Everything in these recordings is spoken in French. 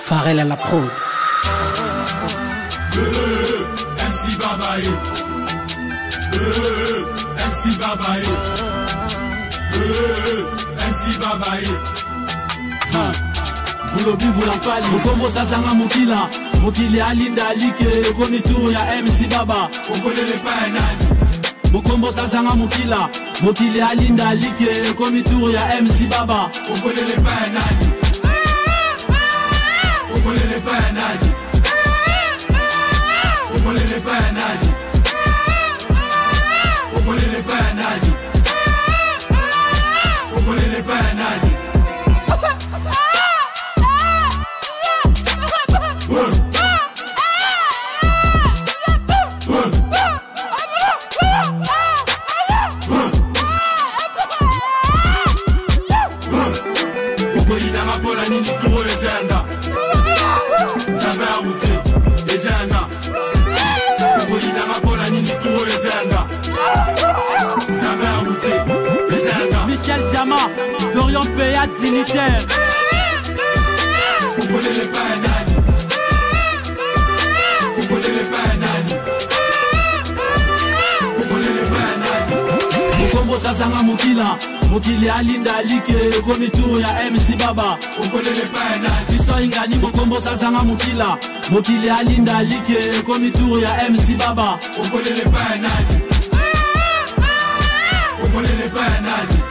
Pharrell à la prod. MC Babaye. Euh, MC Babaye. Euh, MC Babaye. Ha. vulobi vulampali mukombo sasanga mukila mukili alinda alike komituru ya mc baba ukolele paya nani mukombo sasanga mukila mukili alinda alike komituru ya mc baba. Nani. Ukolele paya nani. Paya nani ukoyinanga mpola nini turo ezenda nzambe awuti ezenda nini turo ezenda nzambe awuti ezenda Michel Diama, Dorian Payat dignitaire. ukolele paya nani ukolele paya nani ukolele paya nani mukombo sasanga mukila mukili alinda alike komituru ya mc baba. Ukolele paya fisto ingani mukombo sasanga mukila mukili alinda alike komituru ya mc baba. Ukolele paya nani ukolele paya nani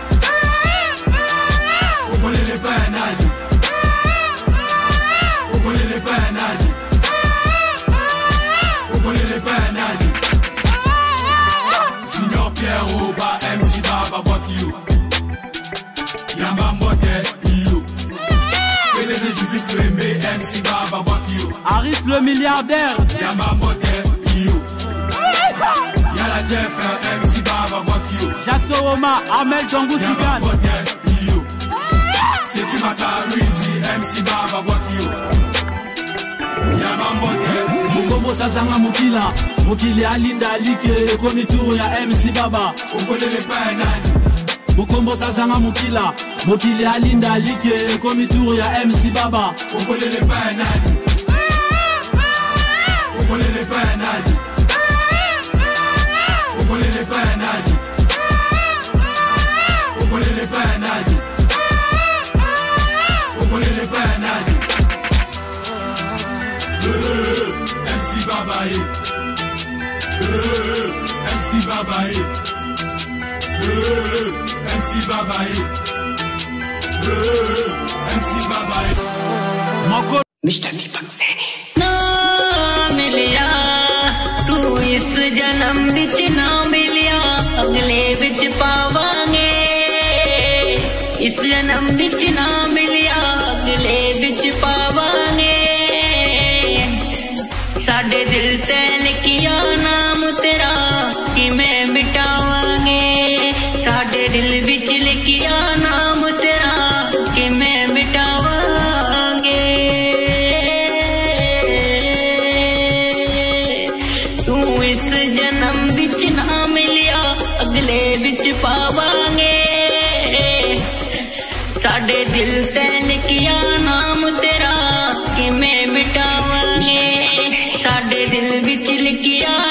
mc baba Arif le milliardaire. yamba mbote iyo yala jeff mc baba bwakiyo Jacques Soroma, Amel yamba Sigan. mbote iyo seti makarizi mc baba bwakiyo yamba mbote mukombo sasanga mukila mukili alinda alike komituru ya mc baba ukolele paya nani mukombo sasanga mukila mukili alinda alike komituru ya mc baba. Ukolele paya nani ukolele paya nani ukolele paya nani ukolele paya nani ukolele paya nani Euh, MC Babaye. Euh, MC Babaye. Euh, MC Babae MC Babae No Milia Tu is Janam Vich Na Milia Agle Vich Pawaange Is Janam Vich Na दिल बिच लिखिया नाम तेरा कि मैं मिटावांगे। तू इस जन्म बिच ना मिलिया, अगले बिच पावांगे। साडे दिल से लिखिया नाम तेरा कि मैं मिटावांगे। साडे दिल बिच लिखिया